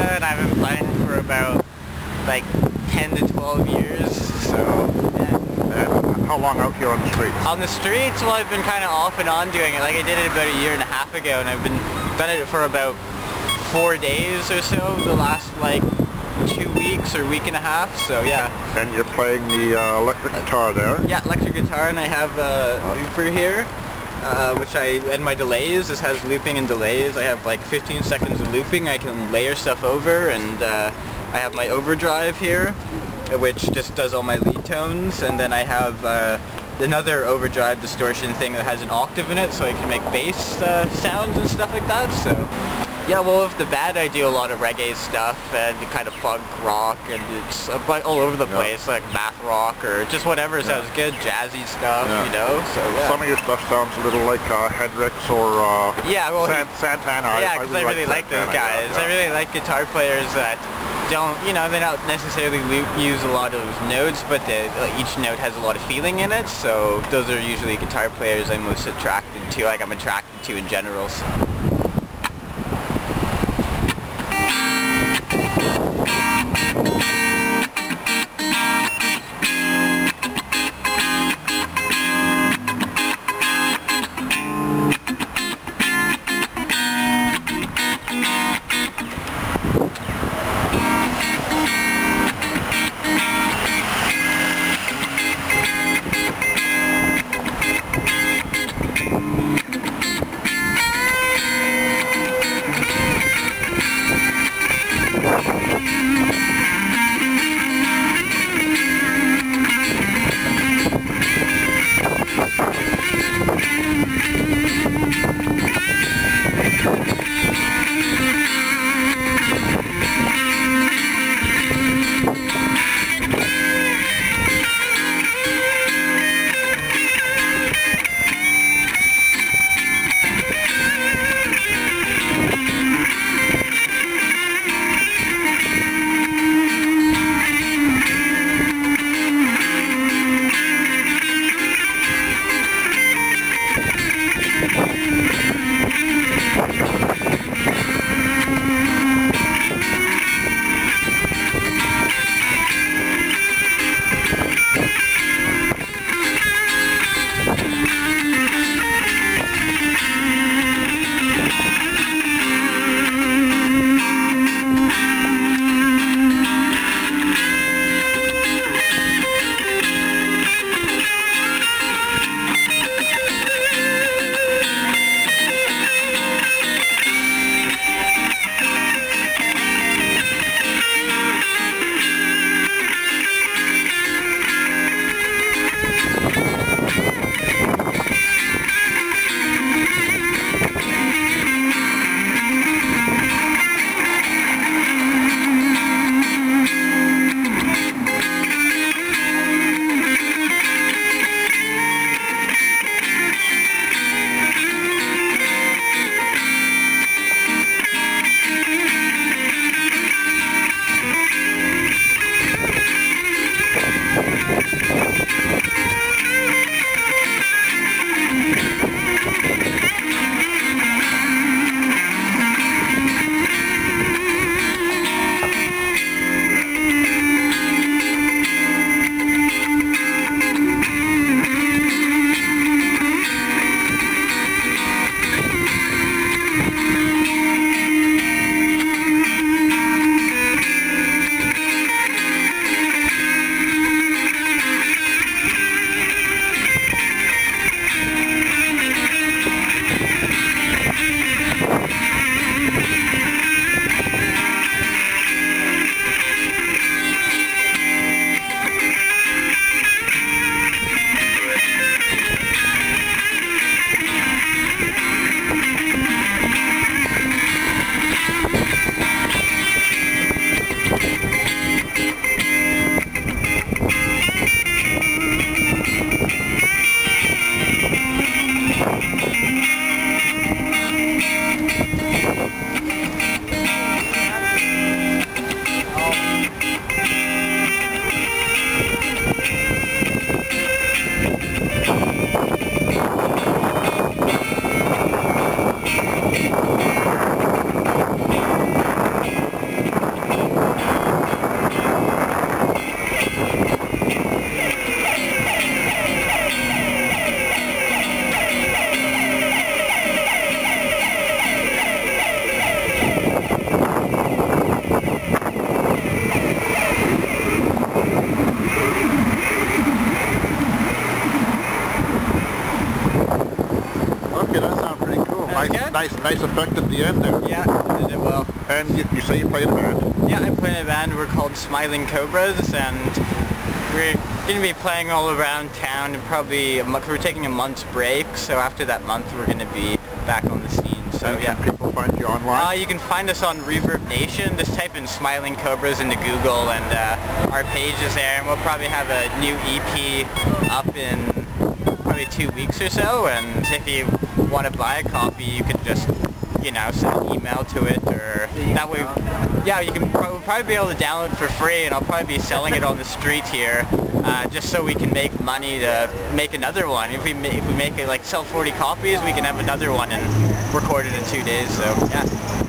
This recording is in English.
And I've been playing for about like 10 to 12 years, so yeah. And uh, how long out here on the streets? On the streets, well I've been kind of off and on doing it, like I did it about a year and a half ago and I've been done it for about four days or so, the last like two weeks or week and a half, so yeah. And you're playing the uh, electric guitar there? Yeah, electric guitar and I have uh, uh, a looper here. Uh, which I, and my delays, this has looping and delays. I have like 15 seconds of looping. I can layer stuff over and uh, I have my overdrive here, which just does all my lead tones. And then I have uh, another overdrive distortion thing that has an octave in it so I can make bass uh, sounds and stuff like that. So yeah, well, with the band, I do a lot of reggae stuff and kind of funk rock, and it's all over the Yeah. place, like math rock or just whatever sounds good, jazzy stuff, Yeah. you know. So yeah. Some of your stuff sounds a little like uh, Hendrix or uh, Yeah, well, San- Santana. yeah, because I really like those guys. yeah, I really like guitar players that don't, you know, they don't necessarily use a lot of notes, but they, like, each note has a lot of feeling in it. So those are usually guitar players I'm most attracted to, like I'm attracted to in general. So. Nice, nice effect at the end there. Yeah, did it well. And you, you say you play in a band. Yeah, I play in a band. We're called Smiling Cobras, and we're going to be playing all around town. And probably a month. We're taking a month's break, so after that month, we're going to be back on the scene. So and yeah. can people find you Uh, online? you can find us on Reverb Nation. Just type in Smiling Cobras into Google, and uh, our page is there. And we'll probably have a new EP up in probably two weeks or so. And if you want to buy a copy, you can just you know send an email to it, or that way. Yeah, you can pro- we'll probably be able to download for free, and I'll probably be selling it on the street here, uh, just so we can make money to make another one. If we if we make it like sell 40 copies, we can have another one and record it in two days. So yeah.